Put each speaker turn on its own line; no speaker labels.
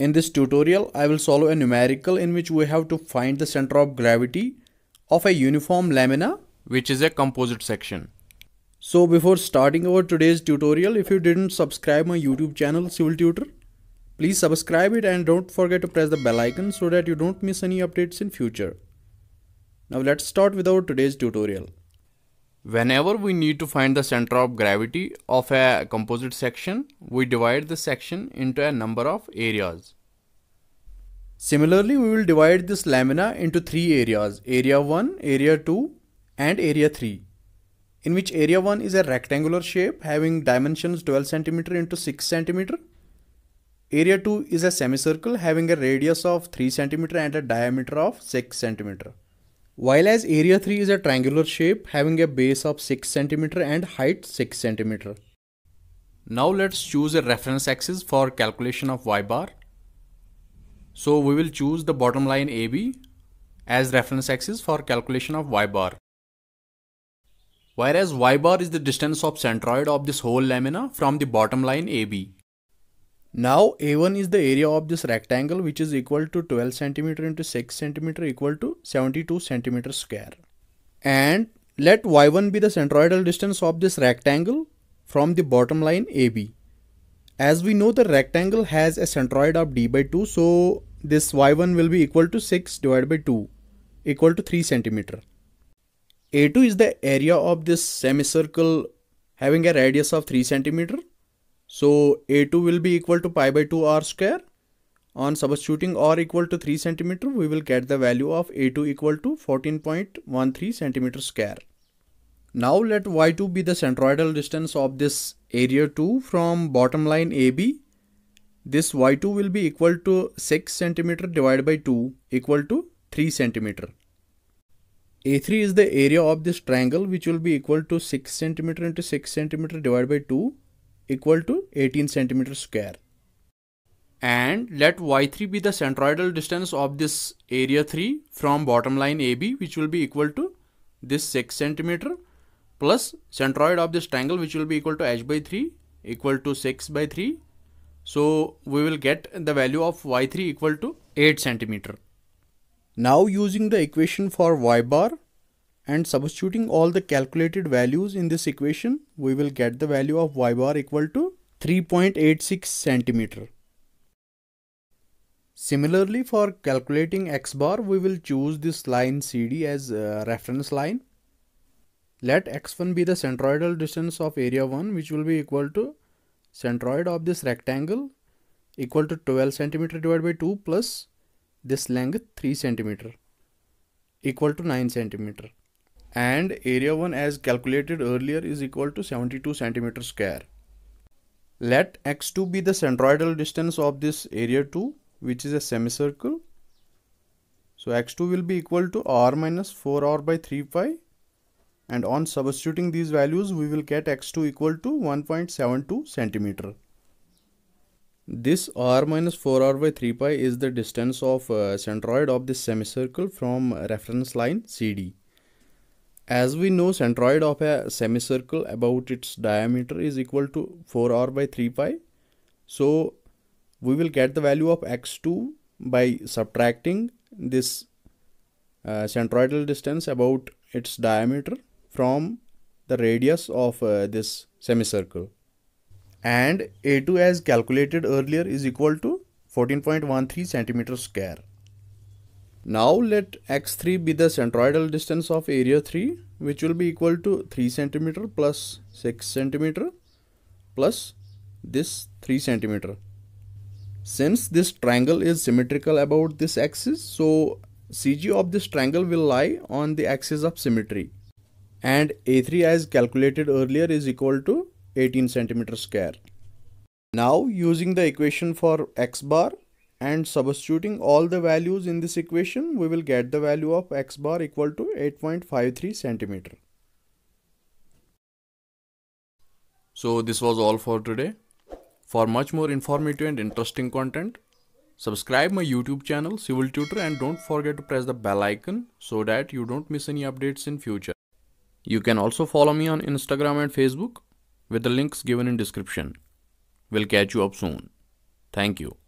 In this tutorial, I will solve a numerical in which we have to find the center of gravity of a uniform lamina which is a composite section. So before starting our today's tutorial, if you didn't subscribe my YouTube channel Civil Tutor, please subscribe it and don't forget to press the bell icon so that you don't miss any updates in future. Now let's start with our today's tutorial. Whenever we need to find the center of gravity of a composite section, we divide the section into a number of areas. Similarly, we will divide this lamina into three areas, area 1, area 2 and area 3. In which area 1 is a rectangular shape having dimensions 12 cm into 6 cm. Area 2 is a semicircle having a radius of 3 cm and a diameter of 6 cm. While as area 3 is a triangular shape having a base of 6 cm and height 6 cm. Now let's choose a reference axis for calculation of y bar. So we will choose the bottom line AB as reference axis for calculation of y bar. Whereas y bar is the distance of centroid of this whole lamina from the bottom line AB. Now A1 is the area of this rectangle which is equal to 12 cm into 6 cm equal to 72 cm square. And let Y1 be the centroidal distance of this rectangle from the bottom line AB. As we know the rectangle has a centroid of d by 2 so this Y1 will be equal to 6 divided by 2 equal to 3 cm. A2 is the area of this semicircle having a radius of 3 cm so A2 will be equal to pi by 2 r square. On substituting r equal to 3 centimeter, we will get the value of A2 equal to 14.13 centimeter square. Now let y2 be the centroidal distance of this area 2 from bottom line AB. This y2 will be equal to 6 centimeter divided by 2 equal to 3 centimeter. A3 is the area of this triangle which will be equal to 6 centimeter into 6 centimeter divided by 2 equal to 18 centimeter square. And let y3 be the centroidal distance of this area 3 from bottom line AB which will be equal to this 6 centimeter plus centroid of this triangle which will be equal to h by 3 equal to 6 by 3. So we will get the value of y3 equal to 8 centimeter. Now using the equation for y bar and substituting all the calculated values in this equation, we will get the value of y bar equal to 3.86 centimeter. Similarly, for calculating x bar, we will choose this line CD as reference line. Let x1 be the centroidal distance of area 1 which will be equal to centroid of this rectangle equal to 12 centimeter divided by 2 plus this length 3 centimeter equal to 9 centimeter and area 1 as calculated earlier is equal to 72 centimeter square. Let x2 be the centroidal distance of this area 2 which is a semicircle. So x2 will be equal to r minus 4r by 3 pi and on substituting these values we will get x2 equal to 1.72 centimeter. This r minus 4r by 3 pi is the distance of uh, centroid of this semicircle from reference line CD. As we know centroid of a semicircle about its diameter is equal to 4r by 3 pi. So we will get the value of x2 by subtracting this uh, centroidal distance about its diameter from the radius of uh, this semicircle. And A2 as calculated earlier is equal to 14.13 centimeter square. Now let x3 be the centroidal distance of area 3 which will be equal to 3 centimeter plus 6 centimeter plus this 3 centimeter. Since this triangle is symmetrical about this axis so CG of this triangle will lie on the axis of symmetry and A3 as calculated earlier is equal to 18 centimeter square. Now using the equation for x bar and substituting all the values in this equation we will get the value of x bar equal to 8.53 centimeter. So this was all for today. For much more informative and interesting content, subscribe my YouTube channel Civil Tutor and don't forget to press the bell icon so that you don't miss any updates in future. You can also follow me on Instagram and Facebook with the links given in description. We'll catch you up soon. Thank you.